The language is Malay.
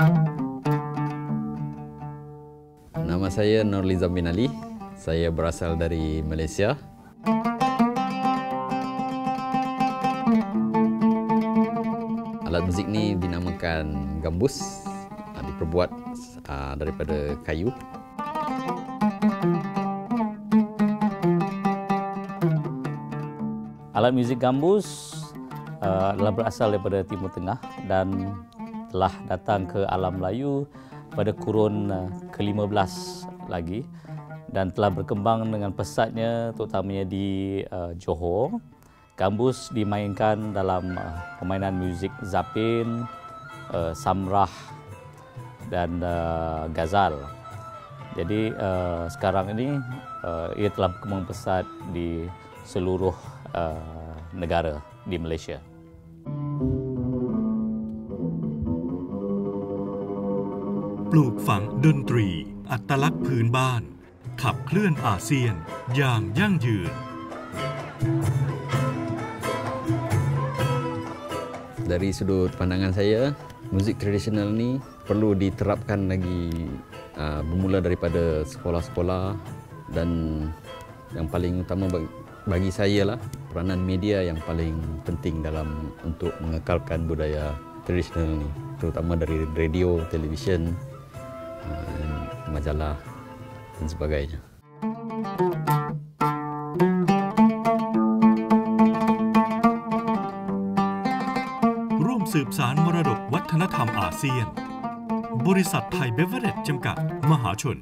Nama saya Nurlizam bin Ali. Saya berasal dari Malaysia. Alat muzik ni dinamakan gambus. Ah, diperbuat ah, daripada kayu. Alat muzik gambus ah, adalah berasal daripada Timur Tengah dan telah datang ke alam Melayu pada kurun uh, ke-15 lagi dan telah berkembang dengan pesatnya terutamanya di uh, Johor. Gambus dimainkan dalam uh, permainan muzik zapin, uh, samrah dan uh, gazal. Jadi uh, sekarang ini uh, ia telah berkembang pesat di seluruh uh, negara di Malaysia. ปลูกฝังดนตรี อัตลักษณ์พื้นบ้าน ขับเคลื่อนอาเซียนอย่างยั่งยืน Dari sudut pandangan saya, muzik tradisional ni perlu diterapkan lagi uh, bermula daripada sekolah-sekolah dan yang paling utama bagi, bagi saya lah peranan media yang paling penting dalam untuk mengekalkan budaya tradisional ni terutama dari radio, televisyen, uh, Majalah dan sebagainya. Room ร่วมสืบสารมรดกวัฒนธรรมอาเซียน บริษัทไทยเบเวอเรจจำกัด มหาชน